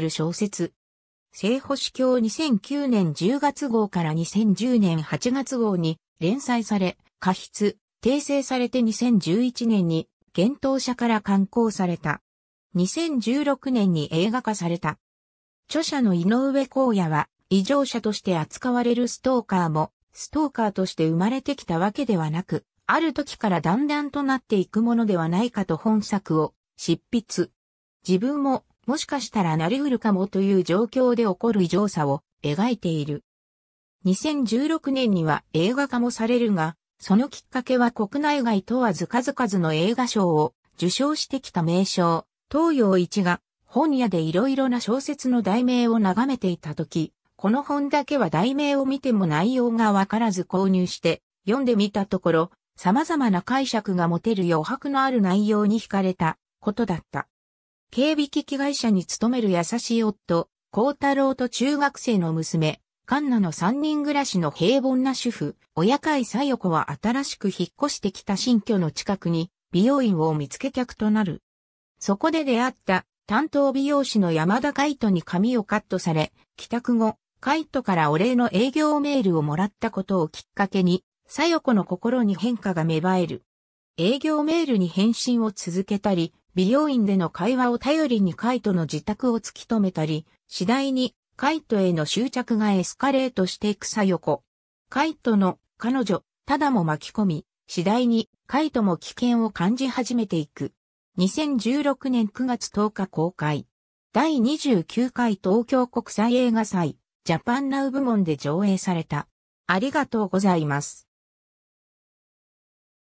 る小説。聖保守教2009年10月号から2010年8月号に連載され、過筆、訂正されて2011年に幻冬社から刊行された。2016年に映画化された。著者の井上荒野は異常者として扱われるストーカーもストーカーとして生まれてきたわけではなく、ある時からだんだんとなっていくものではないかと本作を執筆。自分ももしかしたらなりうるかもという状況で起こる異常さを描いている。2016年には映画化もされるが、そのきっかけは国内外問わず数々の映画賞を受賞してきた名称、東洋一が本屋でいろいろな小説の題名を眺めていたとき、この本だけは題名を見ても内容がわからず購入して読んでみたところ、様々な解釈が持てる余白のある内容に惹かれたことだった。警備機器会社に勤める優しい夫、孝太郎と中学生の娘、カンナの三人暮らしの平凡な主婦、親飼さよ子は新しく引っ越してきた新居の近くに美容院を見つけ客となる。そこで出会った担当美容師の山田海人に髪をカットされ、帰宅後、カイトからお礼の営業メールをもらったことをきっかけに、さよ子の心に変化が芽生える。営業メールに返信を続けたり、美容院での会話を頼りにカイトの自宅を突き止めたり、次第にカイトへの執着がエスカレートしていくさよ子。カイトの彼女、ただも巻き込み、次第にカイトも危険を感じ始めていく。2016年9月10日公開。第29回東京国際映画祭、ジャパンナウ部門で上映された。ありがとうございます。